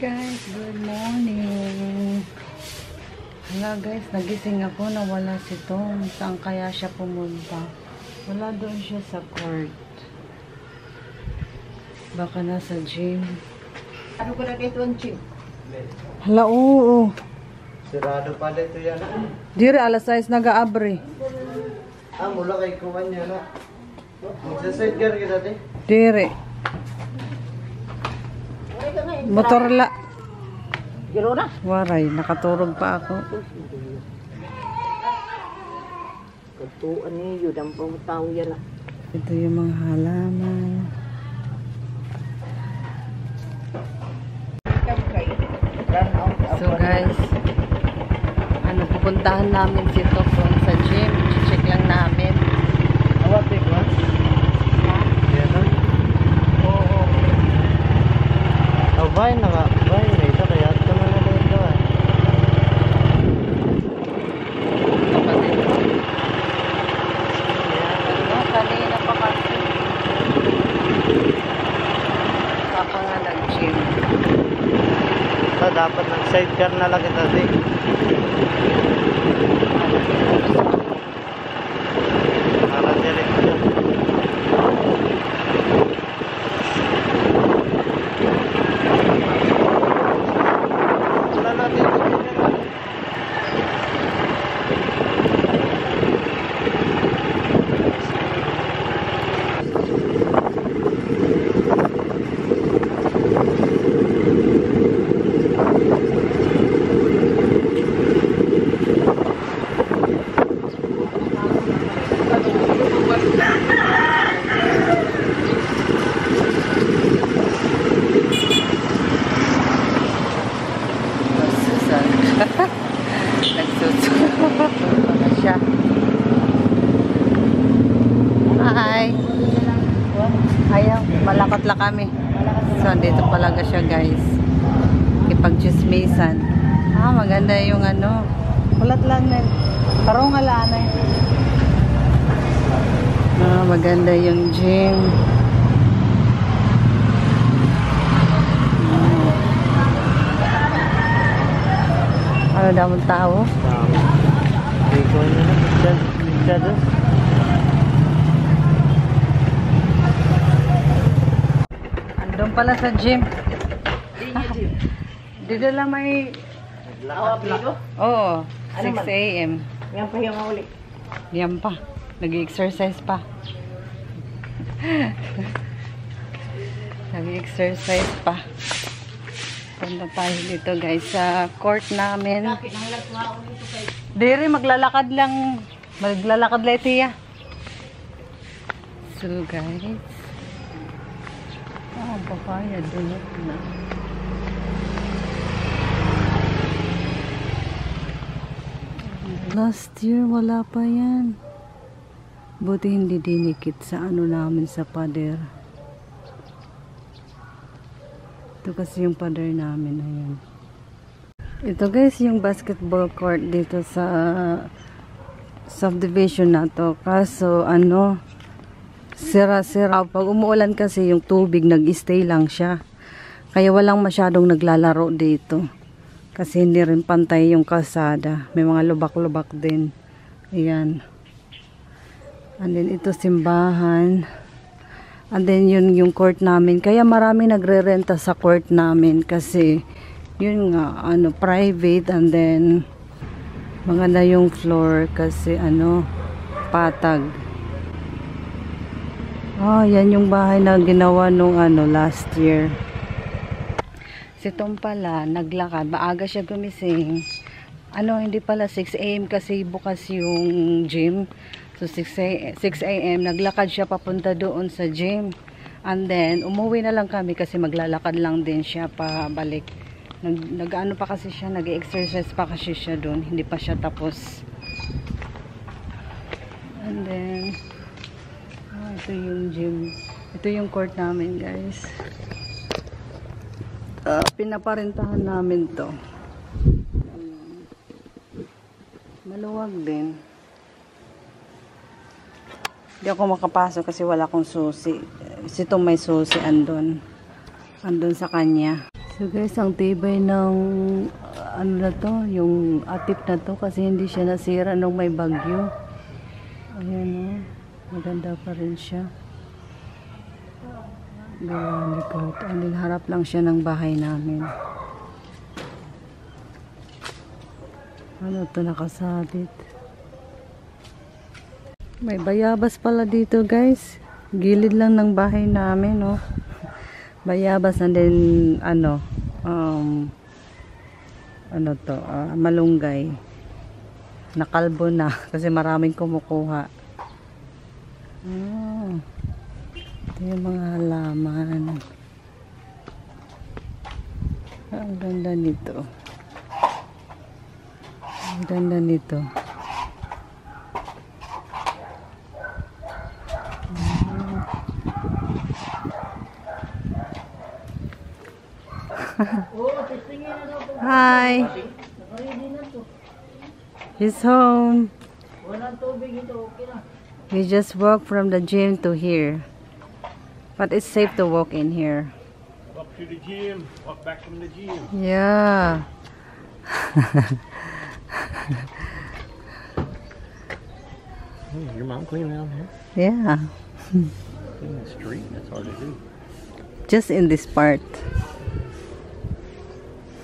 guys, good morning. Hala guys, nagising ako na wala si Tom. Saan kaya siya pumunta? Wala doon siya sa court. Baka nasa gym. Ano ko na kay Tonchi? Hala, oo. Sirado pa dito yan. Dire, alas 6 nag-aabre. Ah, mula kay kuwan niya na. Magsaside car kita dati. Dire. Motor la. Giro na. Waray, nakaturog pa ako. Katuan ni yun ang pangutaw yan na. Ito yung mga halaman. So guys, ano, pupuntahan namin si Tokon चढ़ने लगे तस्दीक malakot lang kami. So, dito palaga siya guys. Kipag-chismisan. Ah, maganda yung ano. Kulat lang na. Parang alaan eh. Ah, maganda yung gym. Ano daw ang tao? Hindi ko na na. Picture, doon. Pala sa gym. Dito lang may... Oo, Ano 6 man? a.m. Yan pa yung uli. Yan pa. Nag-exercise pa. Nag-exercise pa. Punta tayo dito guys sa court namin. Diri, maglalakad lang. Maglalakad lang tiya. So guys. Ah, papaya. Dunot na. Last year, wala pa yan. Buti hindi dinikit sa ano namin sa pader. Ito kasi yung pader namin. Ayan. Ito guys, yung basketball court dito sa subdivision na to. Kaso ano, sira-sira. Pag umuulan kasi yung tubig, nag-stay lang siya. Kaya walang masyadong naglalaro dito. Kasi hindi rin pantay yung kalsada. May mga lubak-lubak din. Ayan. And then ito simbahan. And then yun yung court namin. Kaya marami nagre-renta sa court namin kasi yun nga ano private and then maganda yung floor kasi ano patag. Oh, yan yung bahay na ginawa nung ano last year. Si Tom pala naglakad, maaga siya gumising. Ano, hindi pala 6 a.m. kasi bukas yung gym. So 6 a- 6 a.m. naglakad siya papunta doon sa gym. And then umuwi na lang kami kasi maglalakad lang din siya pabalik. Nag, nag-ano pa kasi siya, nag-exercise pa kasi siya doon. Hindi pa siya tapos. And then, ito yung gym. Ito yung court namin, guys. Ah, pinaparentahan namin to. Maluwag din. Hindi ako makapasok kasi wala akong susi. Si Tom may susi andun. Andun sa kanya. So, guys, ang tibay ng uh, ano na to, yung atip na to kasi hindi siya nasira nung may bagyo. Ayan o, maganda pa rin siya. Gawa likod. Andun harap lang siya ng bahay namin. Ano to nakasabit? May bayabas pala dito guys. Gilid lang ng bahay namin, no. Bayabas and then ano, um, ano to, ah, malunggay. Nakalbo na kasi maraming kumukuha. Ah, ito yung mga halaman. Ah, Ang ganda nito. Ang ganda nito. Hi. He's home. We just walk from the gym to here. But it's safe to walk in here. Up to the gym, walk back from the gym. Yeah. Hmm, your mom clean around here? Yeah. Clean the street, that's hard to do. Just in this part.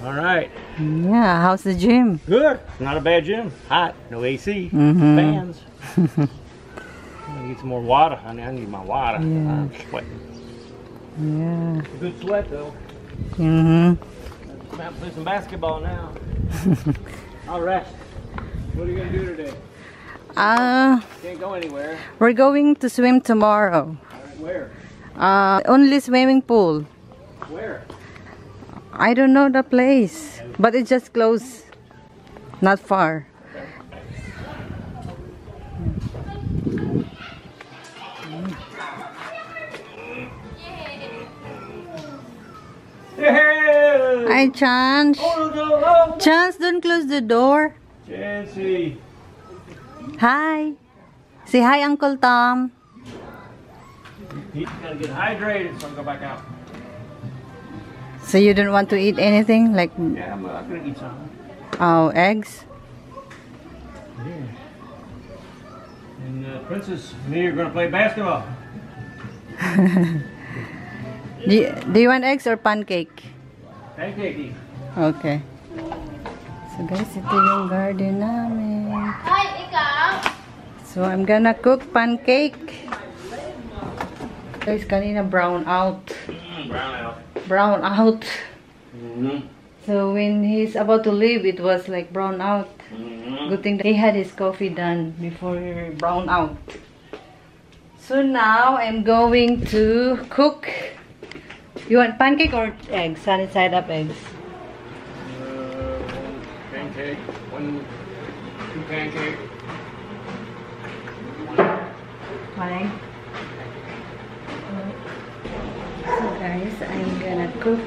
All right, Yeah. How's the gym? good. Not a bad gym. Hot, no AC, Mhm. fans. I'm some more water. honey. I need my water. Yeah. I'm sweating. Yeah. Good sweat though. Mm-hmm. About to play some basketball now. All right. What are you gonna do today? Uh, Can't go anywhere. we're going to swim tomorrow. All right, where? Uh, only swimming pool. Where? I don't know the place, but it's just close. Not far. Hi, Chance. Chance, don't close the door. Jancy. Hi. Say hi, Uncle Tom. He's gotta get hydrated so I can go back out. So you don't want to eat anything like Yeah, I'm, I'm gonna eat some. oh eggs? Yeah. And uh, Princess, me are gonna play basketball. Do you, do you want eggs or pancake? Pancake. Okay. So guys, ito yung garden namin. So I'm gonna cook pancake. Guys, kanina brown out. Brown out. Brown out. Mm-hmm. So when he's about to leave, it was like brown out. Mm-hmm. Good thing that he had his coffee done before he brown out. So now I'm going to cook. You want pancake or eggs? Sunny side up eggs. Uh, pancake. One, two pancake. Fine. So guys, I'm gonna cook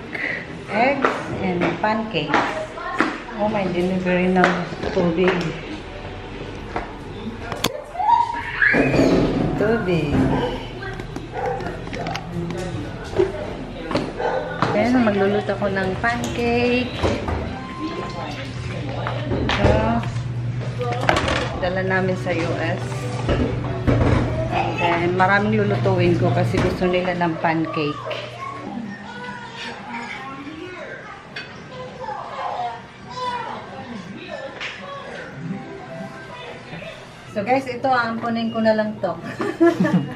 eggs and pancakes. Oh, my delivery ng tubig. Tubig. Kaya magluluto ako ng pancake. Ito. Dala namin sa US. And then, maraming lulutuin ko kasi gusto nila ng pancake. So guys, ito ampunin ko na lang to.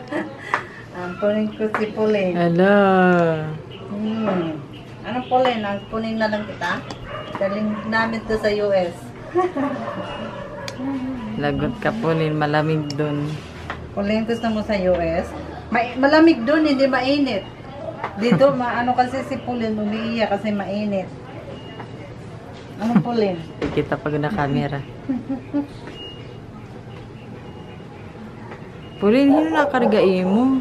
ampunin ko si Pauline. Hello. Hmm. Anong Pauline? Ampunin na lang kita? Daling namin to sa US. Lagot ka po, Lin. Malamig dun. Pauline, gusto mo sa US? Ma- malamig doon, hindi mainit. Dito, maano kasi si Pauline, umiiyak kasi mainit. Anong Pauline? Kita pag na camera. Pulin, hindi na nakargain mo.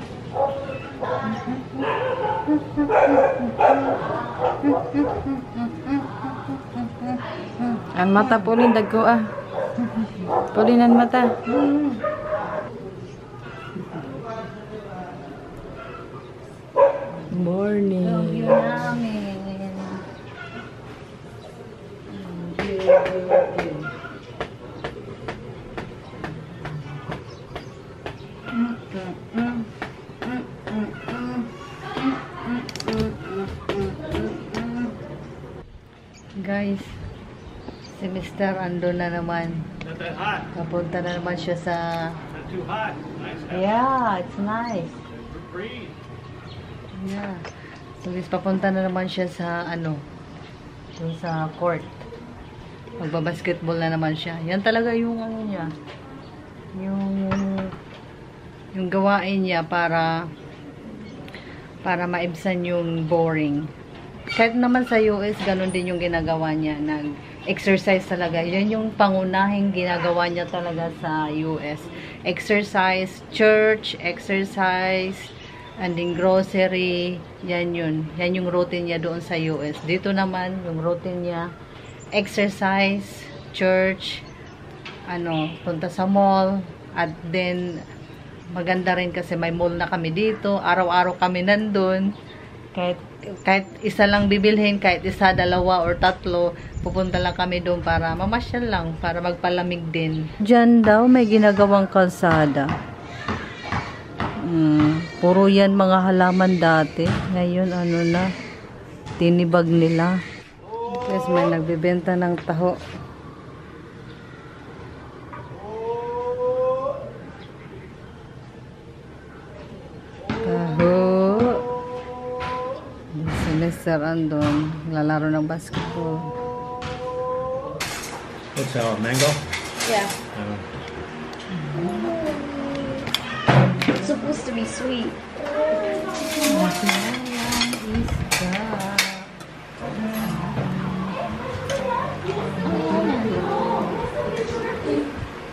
Ang mata po dagko ah. Pulin mata. Morning. Love you namin. Thank you. Guys, si Mr. ando na naman. Papunta na naman siya sa... Yeah, it's nice. Yeah. So, guys, papunta na naman siya sa, ano, dun sa court. Magbabasketball na naman siya. Yan talaga yung, ano niya, yung, yung gawain niya para, para maibsan yung boring. Kahit naman sa US, ganun din yung ginagawa niya. Nag-exercise talaga. Yan yung pangunahing ginagawa niya talaga sa US. Exercise, church, exercise, and then grocery, yan yun. Yan yung routine niya doon sa US. Dito naman, yung routine niya, exercise, church, ano, punta sa mall, at then, maganda rin kasi may mall na kami dito. Araw-araw kami nandun. Kahit, kahit isa lang bibilhin, kahit isa, dalawa, or tatlo, pupunta lang kami doon para mamasyal lang, para magpalamig din. Diyan daw may ginagawang kalsada. Mm, puro yan mga halaman dati. Ngayon, ano na, tinibag nila. Guys, may nagbebenta ng. Taho. Si Mr. Andon, lalaro ng basketball. What's that? Mango? Yeah. Uh, It's supposed to be sweet.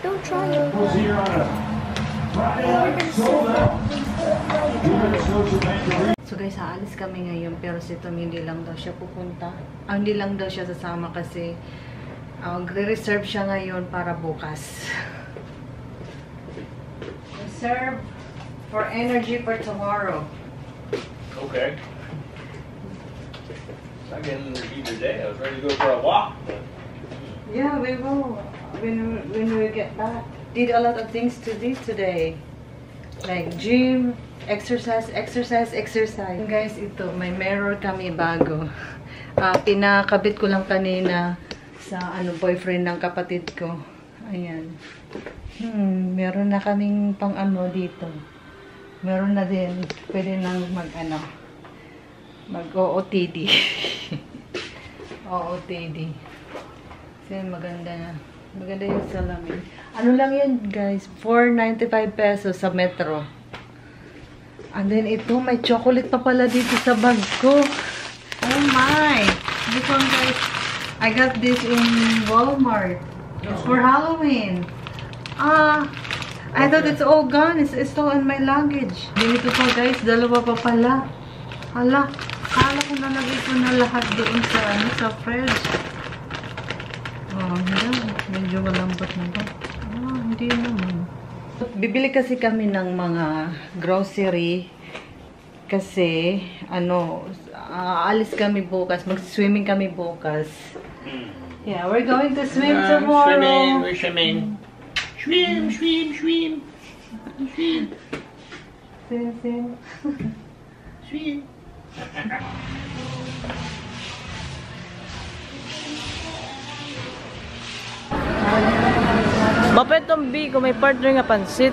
Don't try it. So guys, aalis kami ngayon pero si Tom hindi lang daw siya pupunta. Ah, hindi lang daw siya sasama kasi ah, magre-reserve siya ngayon para bukas. Reserve for energy for tomorrow. okay. I can either day. I was ready to go for a walk. But Yeah, we will. When when we get back. Did a lot of things to do today. Like gym, exercise, exercise, exercise. Guys, ito, may mirror kami bago. Ah, pinakabit ko lang kanina sa ano boyfriend ng kapatid ko. Ayan. Hmm, meron na kaming pang ano dito. Meron na din. Pwede nang mag ano. Mag OOTD. OOTD. Kasi maganda na. Maganda yung salamin. Ano lang yan, guys? 4.95 pesos sa metro. And then ito, may chocolate pa pala dito sa bag ko. Oh my! This one, guys. I got this in Walmart. It's for Halloween. Ah, I thought it's all gone. It's, it's still in my luggage. Dito pa, guys. Dalawa pa pala. Hala. Kala ko nalagay ko na lahat doon sa, ano, sa fridge. Oh, hindi. Medyo malambot na ba? Ah, hindi naman. Bibili kasi kami ng mga grocery kasi ano, aalis kami bukas, mag-swimming kami bukas. Yeah, we're going to swim tomorrow. Swimming, we're swimming. Swim, swim, swim. Swim, Swim, swim. swim. Mapet tong B kung may partner nga pansit.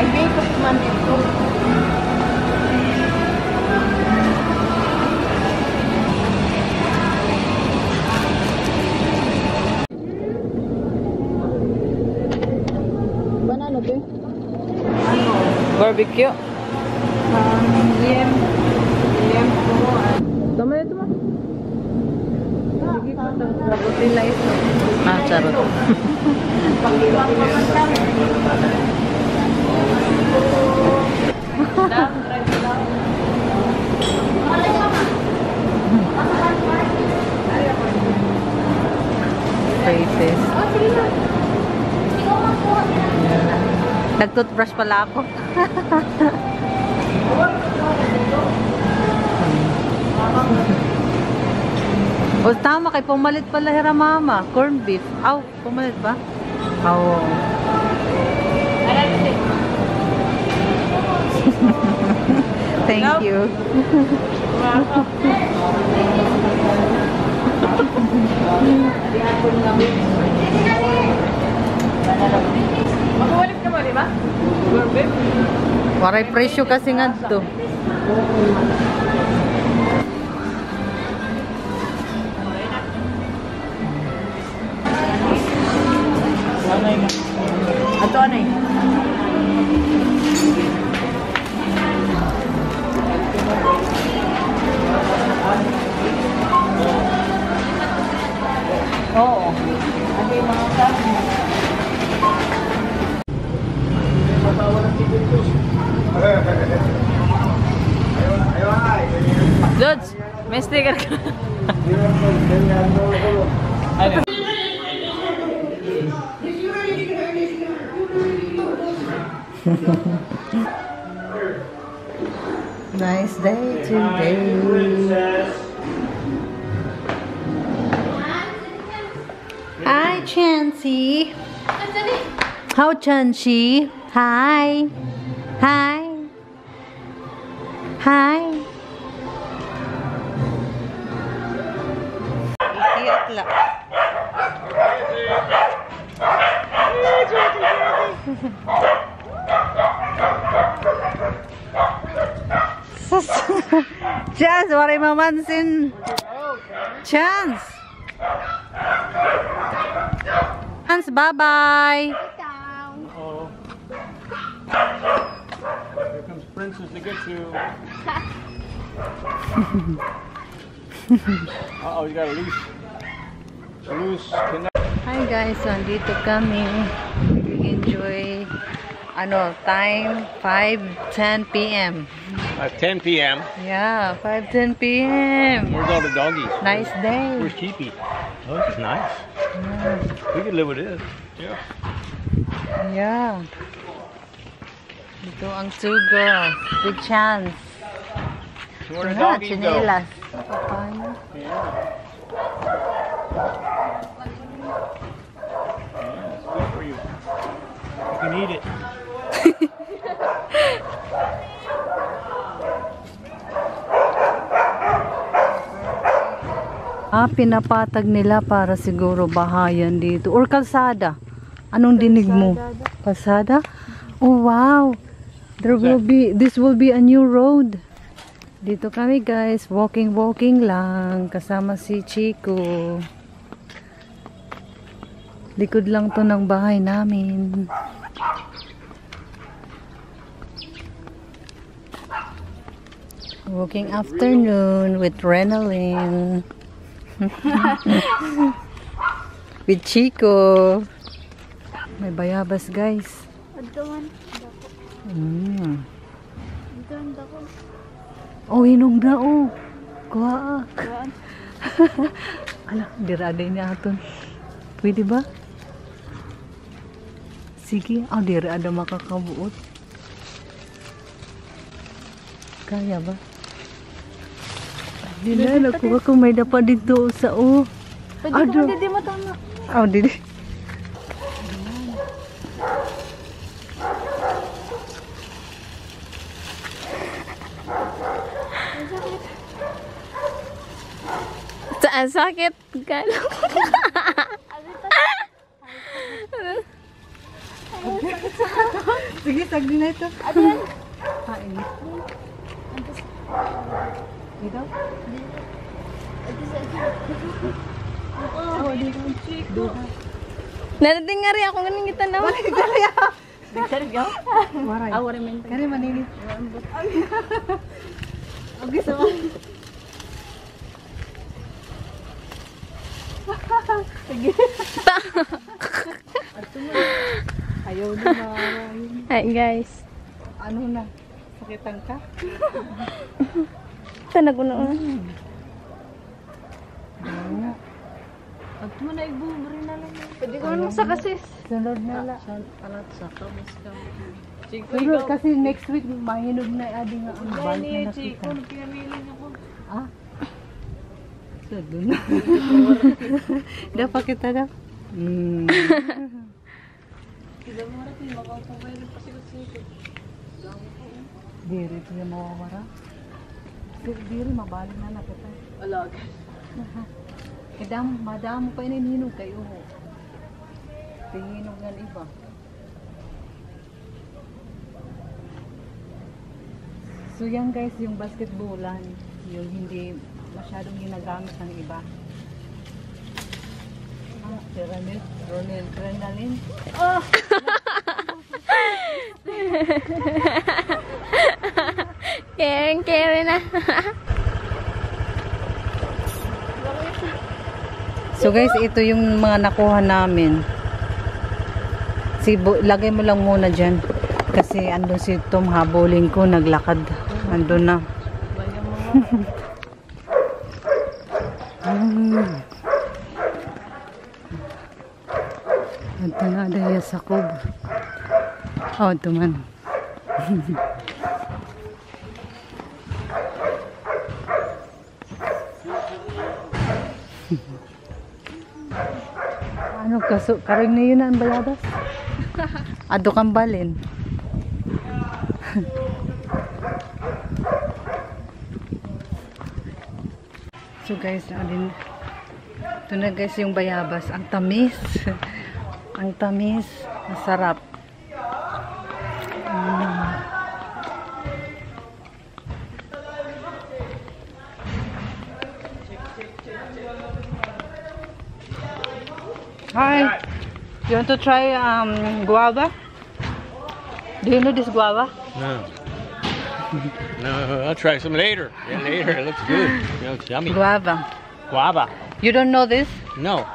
Ay, bacon man ito. Banano to? Barbecue. Um, yem. Yem po. Tama ito ma. Sige ko, tabutin lang ito. Ah, charot. Faces. Nag-toothbrush pala ako. O tama kay pumalit pala hira mama. Corn beef. Aw, pumalit ba? Oo. Thank you. Mag-ulit ka mo, di ba? Gourmet? Waray presyo kasi nga to. Ato ano eh? Oo. Ano yung mga sabi? Lods, may sticker ka. nice day today. Hi, Chansey. How Chansey? Hi. Hi. Hi. Lang. Chance, waray mamansin. Chance. Chance, bye-bye. Uh-oh. Here comes Princess to get you. Uh-oh, you got a loose, loose connect. Hi guys, andito kami. Enjoy ano, time 5:10 p.m. At 10 p.m. Yeah, 5:10 p.m. Where's all the doggies? Nice day. Where's Cheapy? Oh, this is nice. We could live with this. Yeah. Yeah. Ito ang two girls. Good chance. Doggies go? chinelas. Papaya. Yeah. Yeah, it's good for you. You can eat it. Ah, pinapatag nila para siguro bahayan dito. Or kalsada. Anong dinig mo? Kalsada? Oh, wow. There will be, this will be a new road. Dito kami guys, walking walking lang kasama si Chico. Likod lang to ng bahay namin. Walking afternoon with Renalyn. with Chico. May bayabas guys. Adon, Mm. dako. Oh, hinog na oh. Kuha. Ala, diraday niya aton. Pwede ba? Sige, oh, dira ada makakabuot. Kaya ba? Di na, nakuha ko may dapat dito sa o. Pwede Ado. ko hindi mo tama. Oh, dili. Saan sakit? Galo. Sige, sagli na ito. Ano yan? Kain. Dito? Oh, dito. Narating nga rin ako ngayon kita naman. Waray. Ah, wala man. Kari manini. Okay, so. Ayaw na maarahin. Hi guys. Ano na? Sakitan ka? Ito nagunoon. Ayaw na. At mo na ibubri na lang. Pwede ko nung sa kasis. Sunod na la. Alat sa kamus ka. Sunod kasi next week mahinog na adi nga ang balik na nakita. pinamili niyo ko. Ah? So, dun. Dapat kita daw. Mm. Diri ito yung mawawara. Diri, diri, mabali na na kita. Alag. Kadam, madamo pa inihinog kayo. Tinginog ng iba. So yan guys, yung basketballan, yung hindi masyadong ginagamit ng iba. Ah, si Ronel, Ronel Karen na. So guys, ito yung mga nakuha namin. Sibo, lagay mo lang muna dyan. Kasi andun si Tom habulin ko, naglakad. Andun na. Hmm. Ito na dahil sa kub. Oh, ito. Kaso karing na yun ang bayabas? Ado kang balin. so guys, alin ito na guys yung bayabas. Ang tamis. ang tamis. Masarap. You want to try um, guava? Do you know this guava? No. no, I'll try some later. Yeah, later. It looks good. It looks yummy. Guava. Guava. You don't know this? No.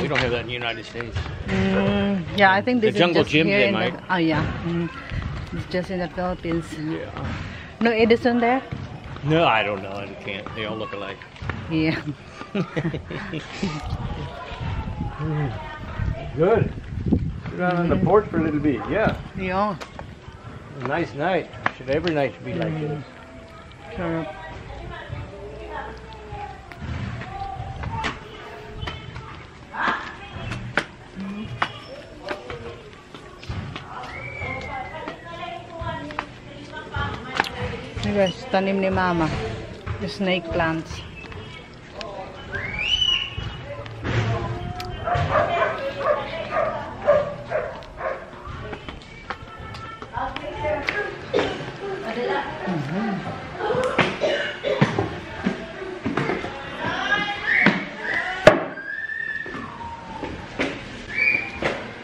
We don't have that in the United States. Mm, yeah, I think The this jungle is just gym, here they in might. The, oh yeah, mm, it's just in the Philippines. Yeah. No Edison there? No, I don't know. I can't. They all look alike. Yeah. Good. Sit out on the porch for a little bit. Yeah. Yeah. A nice night. Should every night should be like mm. this. Sarap. Hey guys, tanim ni mama. The snake plants.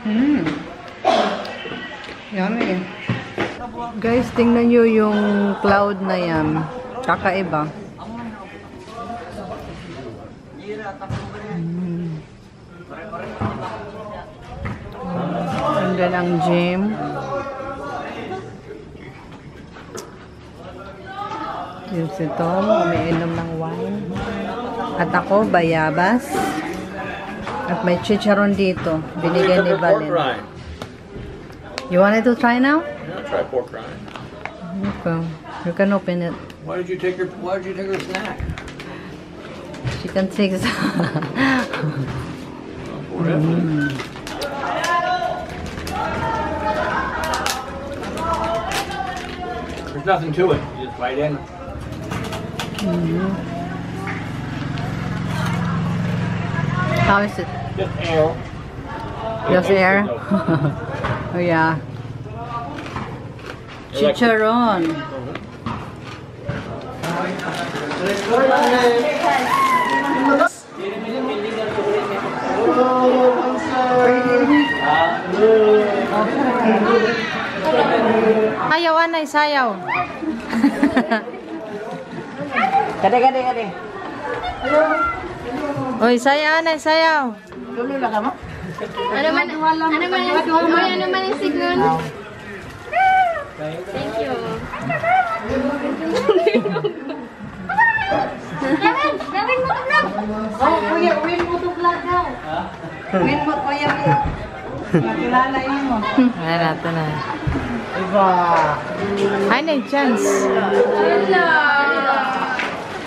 Mm. Yummy. Guys, tingnan nyo yung cloud na yan. Kakaiba. Mm. Then ang gym. Yung si Tom, umiinom ng wine. At ako, bayabas. At may chicharon dito. Binigay ni Valen. You wanted to try now? Yeah, try pork rind. Okay. You can open it. Why did you take her? Why did you take her snack? She can take some. There's nothing to it. You just bite in. Mm-hmm. How is it? Just air. Just air? oh yeah. Chicharon. Sayaw, anay, sayaw. Kade, kade, kade. Oy, sayaw, anay, sayaw. Tuloy lang mo? Ano man, ano man, may ano man yung signal? Thank you. Gawin! Gawin mo na! Oh, kuya, uwin mo to vlog daw. Uwin mo, kuya. Makilala yun mo. Ay, nato na. Iba. Ay, na chance. Hello!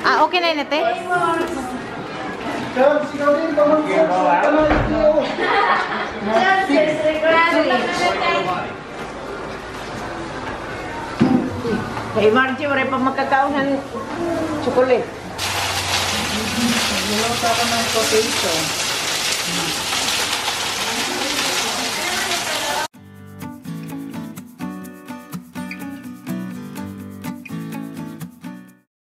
Ah, okay na yun, ate? Kay Margie, wala pa magkakaon ng chocolate. Potato.